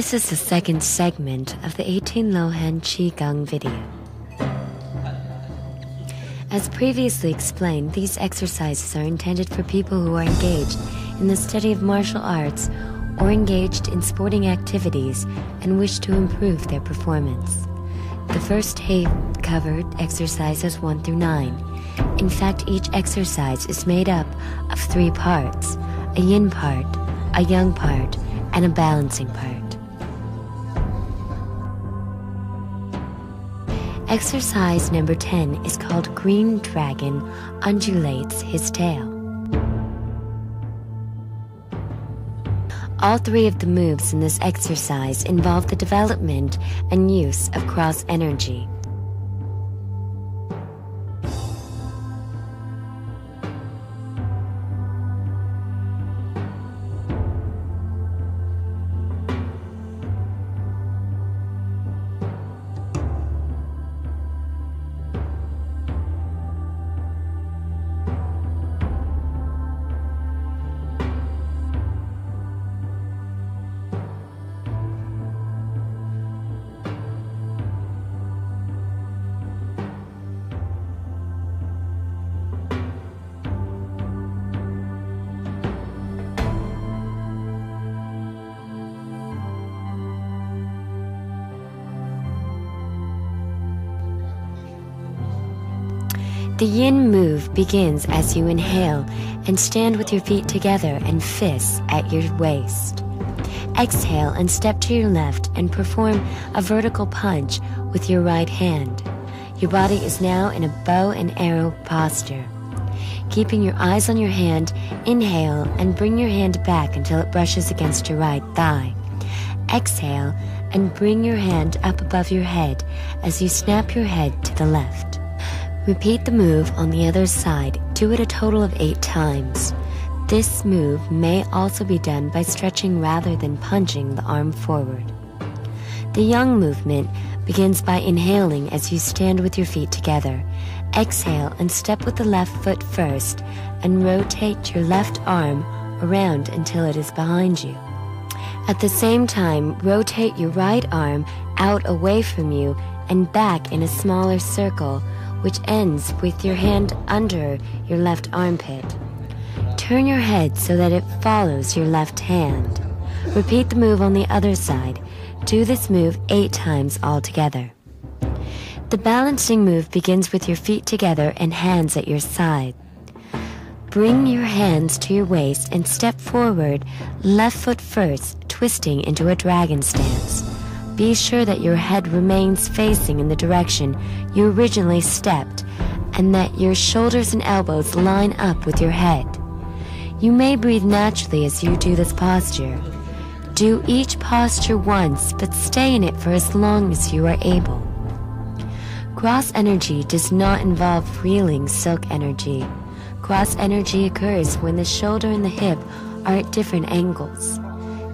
This is the second segment of the 18 Lohan Qigong video. As previously explained, these exercises are intended for people who are engaged in the study of martial arts or engaged in sporting activities and wish to improve their performance. The first tape covered exercises 1 through 9. In fact, each exercise is made up of three parts a yin part, a yang part, and a balancing part. Exercise number 10 is called Green Dragon Undulates His Tail. All three of the moves in this exercise involve the development and use of cross energy. The yin move begins as you inhale and stand with your feet together and fists at your waist. Exhale and step to your left and perform a vertical punch with your right hand. Your body is now in a bow and arrow posture. Keeping your eyes on your hand, inhale and bring your hand back until it brushes against your right thigh. Exhale and bring your hand up above your head as you snap your head to the left. Repeat the move on the other side. Do it a total of eight times. This move may also be done by stretching rather than punching the arm forward. The yang movement begins by inhaling as you stand with your feet together. Exhale and step with the left foot first and rotate your left arm around until it is behind you. At the same time, rotate your right arm out away from you and back in a smaller circle which ends with your hand under your left armpit. Turn your head so that it follows your left hand. Repeat the move on the other side. Do this move eight times altogether. The balancing move begins with your feet together and hands at your side. Bring your hands to your waist and step forward, left foot first, twisting into a dragon stance. Be sure that your head remains facing in the direction you originally stepped and that your shoulders and elbows line up with your head. You may breathe naturally as you do this posture. Do each posture once, but stay in it for as long as you are able. Cross energy does not involve reeling silk energy. Cross energy occurs when the shoulder and the hip are at different angles.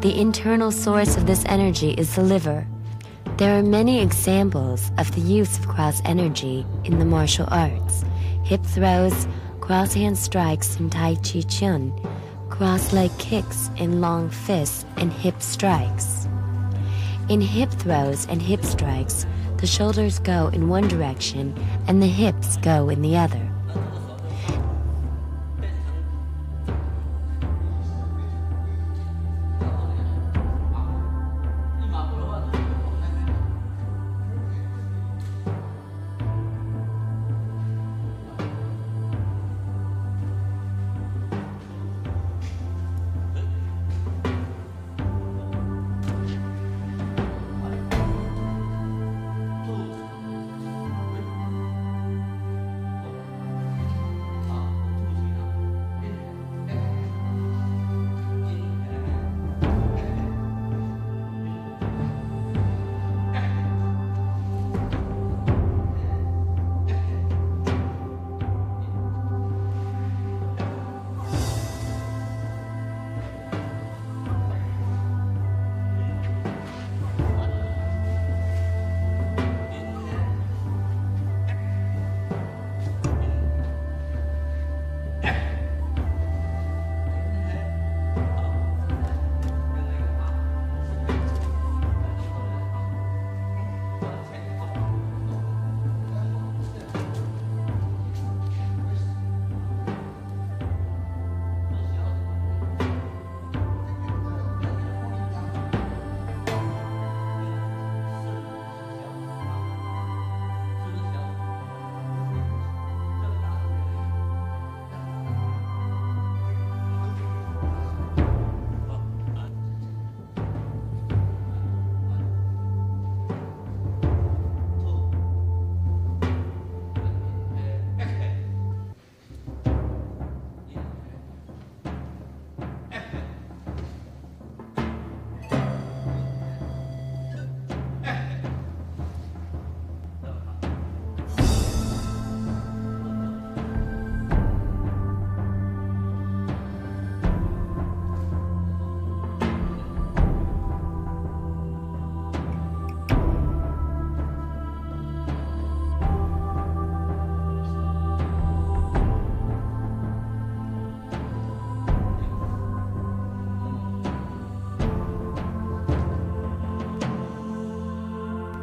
The internal source of this energy is the liver. There are many examples of the use of cross energy in the martial arts. Hip throws, cross hand strikes in Tai Chi Chuan, cross leg kicks in long fists and hip strikes. In hip throws and hip strikes, the shoulders go in one direction and the hips go in the other.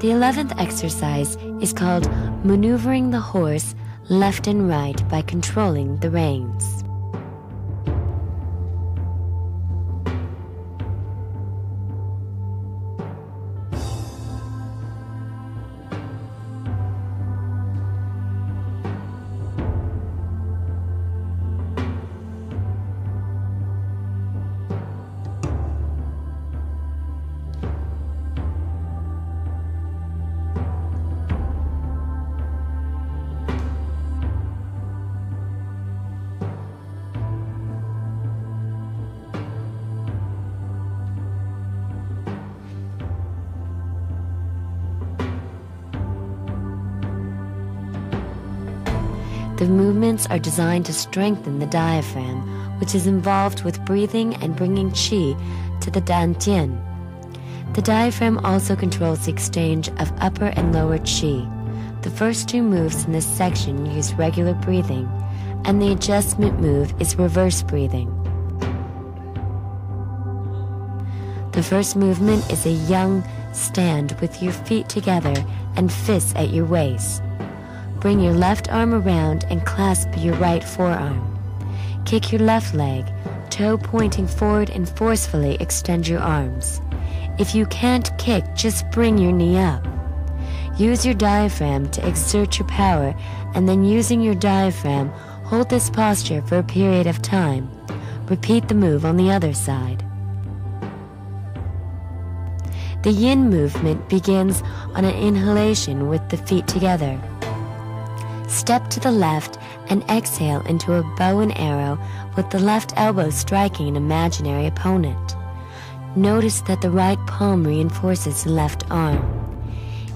The 11th exercise is called Maneuvering the Horse Left and Right by Controlling the Reins. The movements are designed to strengthen the diaphragm, which is involved with breathing and bringing qi to the dantian. The diaphragm also controls the exchange of upper and lower qi. The first two moves in this section use regular breathing, and the adjustment move is reverse breathing. The first movement is a yang stand with your feet together and fists at your waist. Bring your left arm around and clasp your right forearm. Kick your left leg, toe pointing forward and forcefully extend your arms. If you can't kick, just bring your knee up. Use your diaphragm to exert your power and then using your diaphragm, hold this posture for a period of time. Repeat the move on the other side. The yin movement begins on an inhalation with the feet together. Step to the left and exhale into a bow and arrow with the left elbow striking an imaginary opponent. Notice that the right palm reinforces the left arm.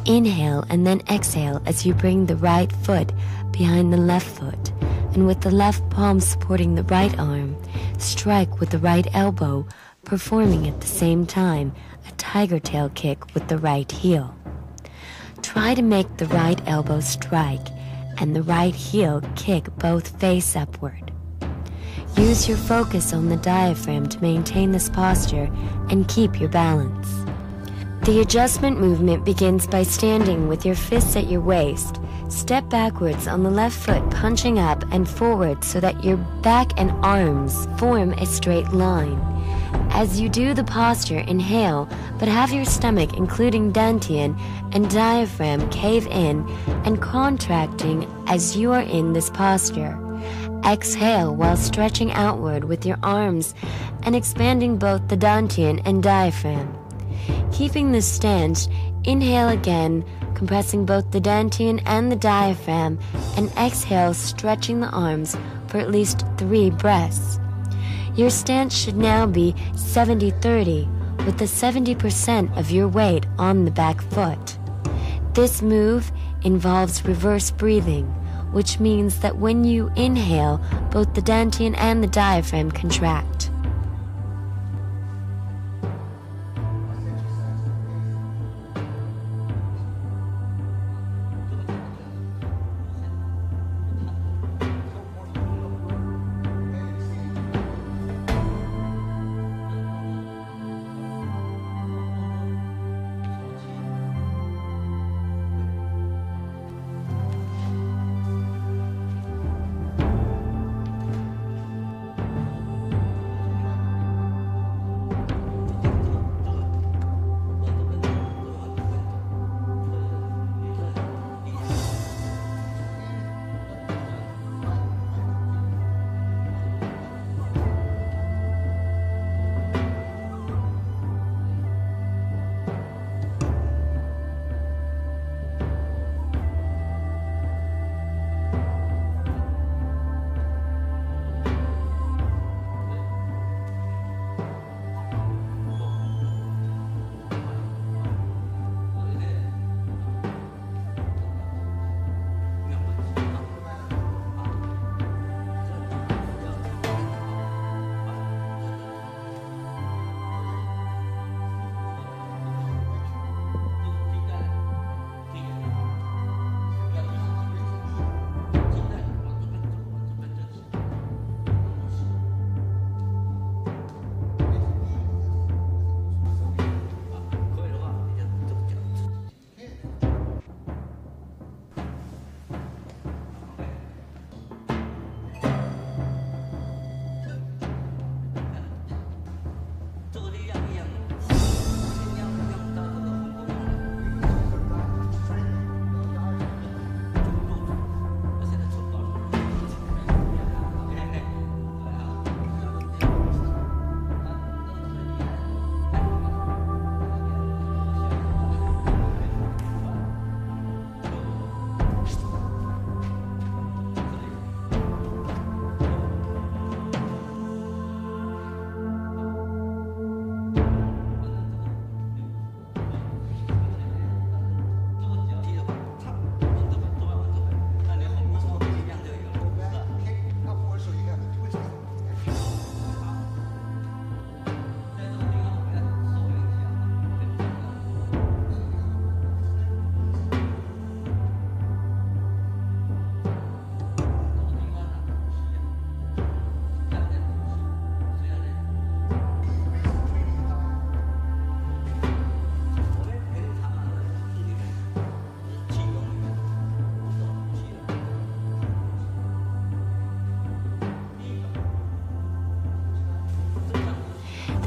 Inhale and then exhale as you bring the right foot behind the left foot, and with the left palm supporting the right arm, strike with the right elbow, performing at the same time a tiger tail kick with the right heel. Try to make the right elbow strike and the right heel kick both face upward. Use your focus on the diaphragm to maintain this posture and keep your balance. The adjustment movement begins by standing with your fists at your waist. Step backwards on the left foot, punching up and forward so that your back and arms form a straight line. As you do the posture, inhale, but have your stomach, including dantian and diaphragm, cave in and contracting as you are in this posture. Exhale while stretching outward with your arms and expanding both the dantian and diaphragm. Keeping this stance, inhale again, compressing both the dantian and the diaphragm, and exhale, stretching the arms for at least three breaths. Your stance should now be 70 30, with the 70% of your weight on the back foot. This move involves reverse breathing, which means that when you inhale, both the dantian and the diaphragm contract.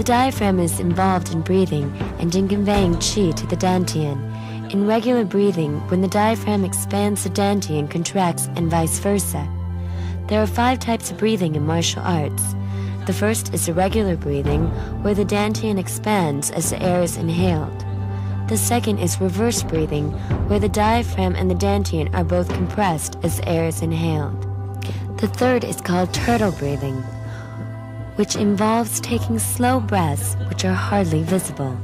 The diaphragm is involved in breathing and in conveying chi to the dantian. In regular breathing, when the diaphragm expands, the dantian contracts and vice versa. There are five types of breathing in martial arts. The first is irregular breathing, where the dantian expands as the air is inhaled. The second is reverse breathing, where the diaphragm and the dantian are both compressed as the air is inhaled. The third is called turtle breathing, which involves taking slow breaths which are hardly visible.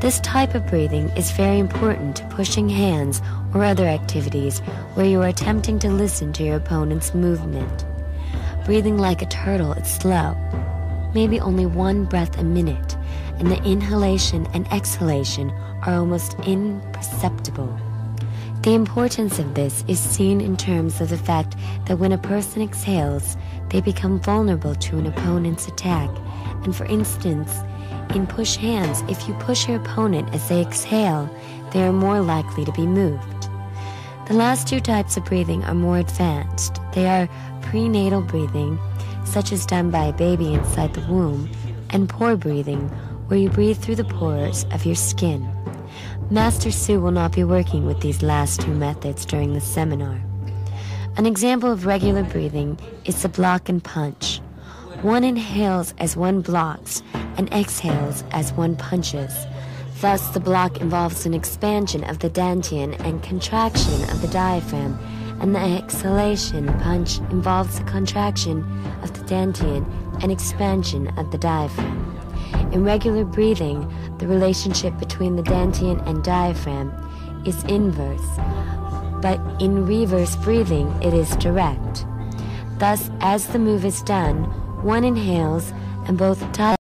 This type of breathing is very important to pushing hands or other activities where you are attempting to listen to your opponent's movement. Breathing like a turtle is slow, maybe only one breath a minute, and the inhalation and exhalation are almost imperceptible. The importance of this is seen in terms of the fact that when a person exhales, they become vulnerable to an opponent's attack. And for instance, in push hands, if you push your opponent as they exhale, they are more likely to be moved. The last two types of breathing are more advanced. They are prenatal breathing, such as done by a baby inside the womb, and pore breathing, where you breathe through the pores of your skin. Master Sue will not be working with these last two methods during the seminar. An example of regular breathing is the block and punch. One inhales as one blocks and exhales as one punches. Thus, the block involves an expansion of the dantian and contraction of the diaphragm, and the exhalation punch involves the contraction of the dantian and expansion of the diaphragm. In regular breathing, the relationship between the dantian and diaphragm is inverse, but in reverse breathing, it is direct. Thus, as the move is done, one inhales and both